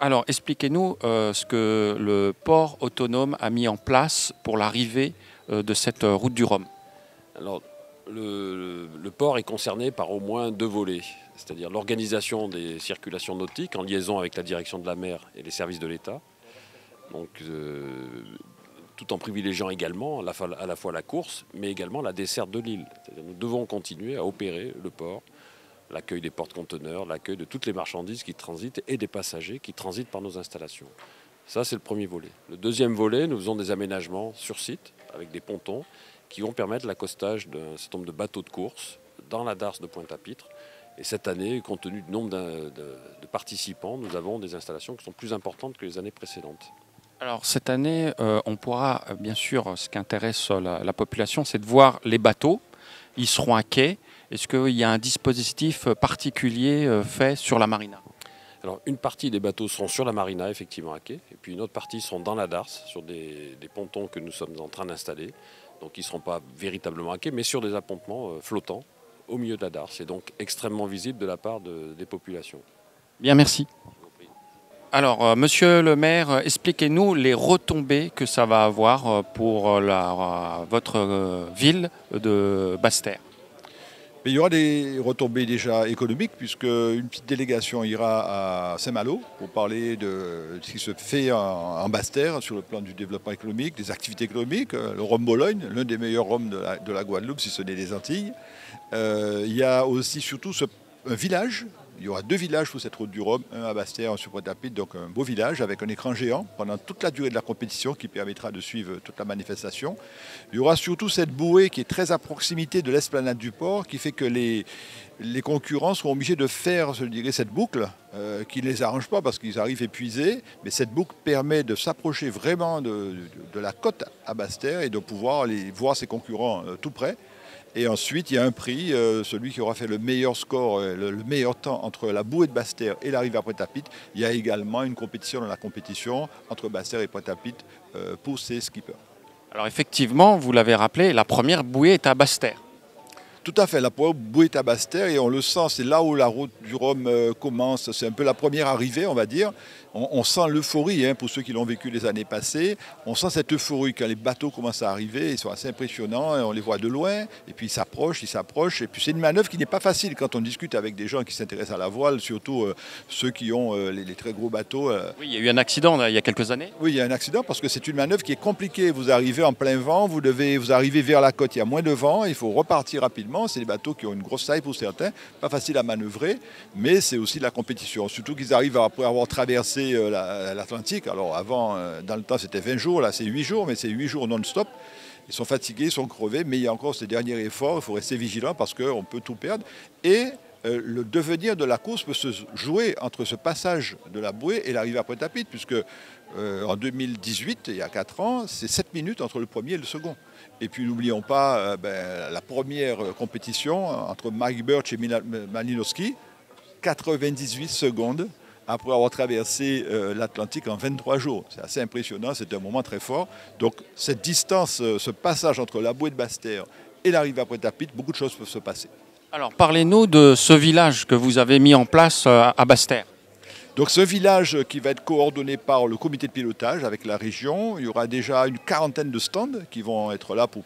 Alors, expliquez-nous euh, ce que le port autonome a mis en place pour l'arrivée euh, de cette euh, route du Rhum. Alors, le, port est concerné par au moins deux volets, c'est-à-dire l'organisation des circulations nautiques en liaison avec la direction de la mer et les services de l'État. Donc, tout en privilégiant également à la, fois, la course, mais également la desserte de l'île. Nous devons continuer à opérer le port, l'accueil des porte-conteneurs, l'accueil de toutes les marchandises qui transitent et des passagers qui transitent par nos installations. Ça, c'est le premier volet. Le deuxième volet, nous faisons des aménagements sur site avec des pontons qui vont permettre l'accostage d'un certain nombre de bateaux de course dans la darse de Pointe-à-Pitre. Et cette année, compte tenu du nombre de, participants, nous avons des installations qui sont plus importantes que les années précédentes. Alors, cette année, euh, on pourra, euh, bien sûr, ce qui intéresse euh, la population, c'est de voir les bateaux. Ils seront à quai. Est-ce qu'il y a un dispositif euh, particulier euh, fait sur la marina? Alors, une partie des bateaux seront sur la marina, effectivement, à quai, et puis une autre partie seront dans la darse, sur des, des pontons que nous sommes en train d'installer. Donc, ils ne seront pas véritablement à quai, mais sur des appontements euh, flottants au milieu de la darse, et donc extrêmement visibles de la part de- des populations. Bien, merci. Alors, euh, monsieur le maire, euh, expliquez-nous les retombées que ça va avoir euh, pour la- votre ville de Basse-Terre. Il y aura des retombées déjà économiques, puisque une petite délégation ira à Saint-Malo pour parler de ce qui se fait en, en Basse-Terre sur le plan du développement économique, des activités économiques. Euh, Le rhum Bologne, l'un des meilleurs rhums de la, de la Guadeloupe, si ce n'est des Antilles. Euh, il y a aussi surtout ce- un village. Il y aura deux villages pour cette route du Rhum, un à Basse-Terre, un sur Pointe-à-Pitre, donc un beau village avec un écran géant pendant toute la durée de la compétition qui permettra de suivre toute la manifestation. Il y aura surtout cette bouée qui est très à proximité de l'esplanade du port, qui fait que les, concurrents seront obligés de faire, cette boucle, euh, qui ne les arrange pas parce qu'ils arrivent épuisés. Mais cette boucle permet de s'approcher vraiment de, la côte à Basse-Terre et de pouvoir voir ses concurrents euh, tout près. Et ensuite, il y a un prix, euh, celui qui aura fait le meilleur score, euh, le, le meilleur temps entre la bouée de Basse-Terre et l'arrivée à Pointe-à-Pitre. Il y a également une compétition dans la compétition entre Basse-Terre et Pointe-à-Pitre euh, pour ces skippers. Alors, effectivement, vous l'avez rappelé, la première bouée est à Basse-Terre. Tout à fait, la bouée est à Basse-Terre et on le sent, c'est là où la route du Rhum euh, commence, c'est un peu la première arrivée, on va dire. On, on sent l'euphorie, hein, pour ceux qui l'ont vécu les années passées, on sent cette euphorie quand les bateaux commencent à arriver, ils sont assez impressionnants, et on les voit de loin, et puis ils s'approchent, ils s'approchent, et puis c'est une manœuvre qui n'est pas facile quand on discute avec des gens qui s'intéressent à la voile, surtout euh, ceux qui ont euh, les, les très gros bateaux. euh, Oui, il y a eu un accident là, il y a quelques années. oui, il y a un accident parce que c'est une manœuvre qui est compliquée. Vous arrivez en plein vent, vous devez vous arrivez vers la côte, il y a moins de vent, il faut repartir rapidement. C'est des bateaux qui ont une grosse taille pour certains, pas facile à manœuvrer, mais c'est aussi de la compétition. Surtout qu'ils arrivent après avoir traversé euh, la- l'Atlantique. Alors avant, euh, dans le temps, c'était 20 jours, là c'est 8 jours, mais c'est 8 jours non-stop. Ils sont fatigués, ils sont crevés, mais il y a encore ce dernier effort, il faut rester vigilant parce qu'on peut tout perdre. Et euh, le devenir de la course peut se jouer entre ce passage de la bouée et l'arrivée à Pointe-à-Pitre, puisque euh, en 2018, il y a 4 ans, c'est 7 minutes entre le premier et le second. Et puis n'oublions pas euh, ben, la première compétition entre Mike Birch et Malinowski, 98 secondes après avoir traversé l'Atlantique en 23 jours. C'est assez impressionnant, c'est un moment très fort. Donc cette distance, ce passage entre la bouée de Basse-Terre et l'arrivée à Pointe-à-Pitre, beaucoup de choses peuvent se passer. Alors, parlez-nous de ce village que vous avez mis en place euh, à Basse-Terre. Donc ce village qui va être coordonné par le comité de pilotage avec la région, il y aura déjà une quarantaine de stands qui vont être là pour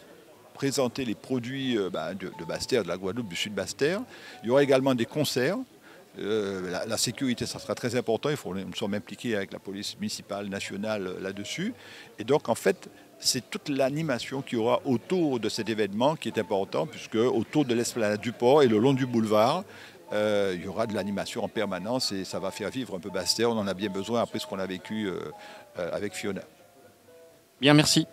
présenter les produits euh, ben, de, de Basse-Terre, de la Guadeloupe, du sud Basse-Terre. Il y aura également des concerts. Euh, la, sécurité, ça sera très important. Il faut, nous sommes impliqués avec la police municipale, nationale là-dessus. Et donc, en fait, c'est toute l'animation qu'il y aura autour de cet événement qui est important, puisque autour de l'esplanade du port et le long du boulevard, euh, il y aura de l'animation en permanence et ça va faire vivre un peu Basse-Terre. On en a bien besoin après ce qu'on a vécu euh, euh, avec Fiona. Bien, merci.